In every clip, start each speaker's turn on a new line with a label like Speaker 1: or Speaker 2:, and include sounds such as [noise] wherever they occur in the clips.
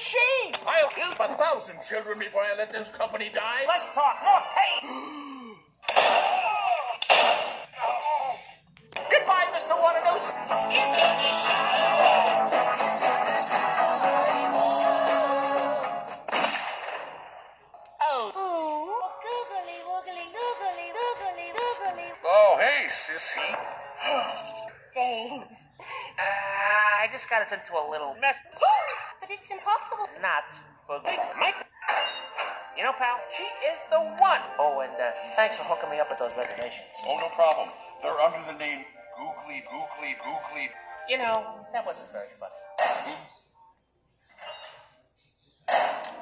Speaker 1: machine.
Speaker 2: I'll kill a thousand children before I let this company die.
Speaker 1: Less talk, more pain. Goodbye, Mr. Waternoose. Oh.
Speaker 2: Oh.
Speaker 3: Thanks.
Speaker 1: Uh, I just got us into a little mess.
Speaker 3: But it's impossible.
Speaker 1: Not for Mike. You know, pal, she is the one. Oh, and uh, thanks for hooking me up with those reservations.
Speaker 2: Oh, no problem. They're under the name Googly, Googly, Googly.
Speaker 1: You know, that wasn't very funny.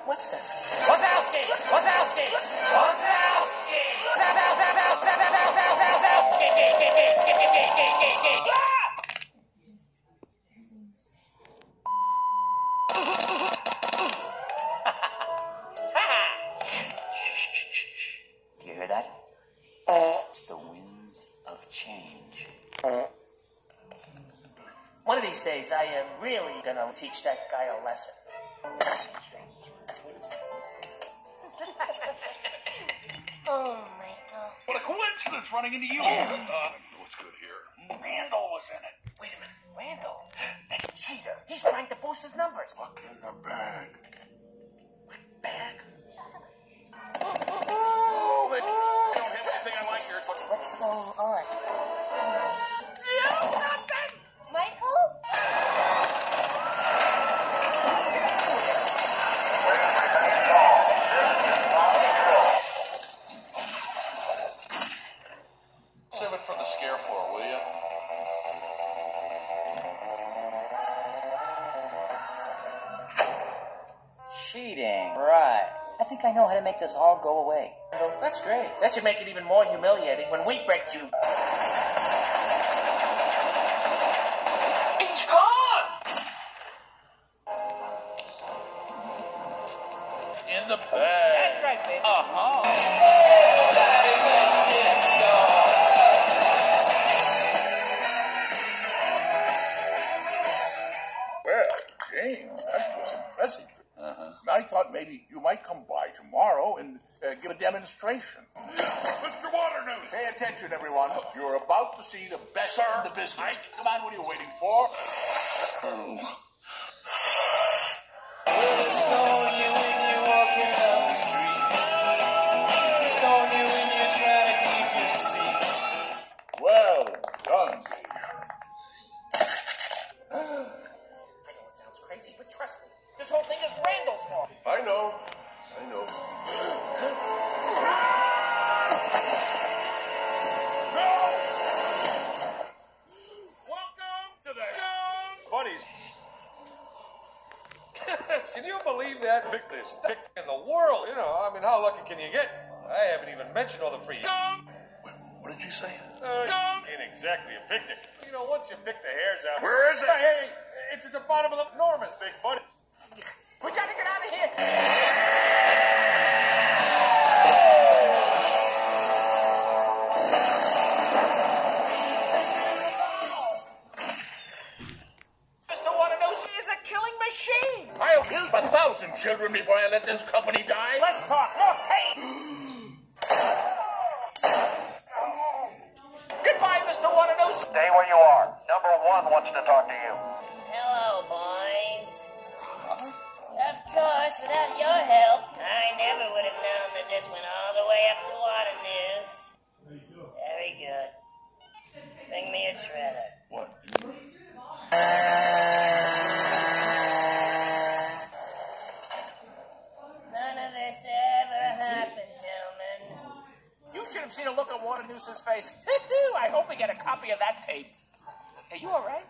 Speaker 1: What the? Wazowski! Wazowski! Wazowski! One of these days, I am really gonna teach that guy a lesson.
Speaker 3: Oh my god.
Speaker 2: What a coincidence running into you. Uh, what's good here? Randall was in it.
Speaker 1: Wait a minute, Randall, that cheater. He's trying to boost his numbers.
Speaker 2: Look in the bag.
Speaker 1: What Bag.
Speaker 2: Oh, they I don't have anything I like here.
Speaker 1: What's going on?
Speaker 4: Think I know how to make this all go away.
Speaker 1: Well, that's great. That should make it even more humiliating when we break you. It's gone!
Speaker 2: In the bag.
Speaker 1: That's right, baby. Uh huh.
Speaker 2: Well, James, that was impressive. Uh-huh. I thought maybe you might demonstration. Mr. Waternoose! Pay attention, everyone. You're about to see the best in the business. Come on, what are you waiting for?
Speaker 5: Stone you when you're walking down the street. Stone you when you're trying to keep your seat.
Speaker 2: Well done.
Speaker 1: I know it sounds crazy, but trust me, this whole thing is Randall's fault.
Speaker 2: I know. I know. [laughs]
Speaker 6: can you believe that? Biggest stick in the world. You know, I mean, how lucky can you get? I haven't even mentioned all the free. Young.
Speaker 2: Wait, what did you say?
Speaker 6: Uh, young. Ain't exactly a picnic. You know, once you pick the hairs out.
Speaker 2: Where is it?
Speaker 6: Hey, it's at the bottom of the enormous big buddy.
Speaker 1: We gotta get out of here.
Speaker 2: Children before I let this company die.
Speaker 1: Less talk, more pain. Goodbye, Mr. Waternoose.
Speaker 7: Stay where you are. Number one wants to talk to you.
Speaker 1: Seen a look on Waternoose's face. [laughs] I hope we get a copy of that tape. Are you all right?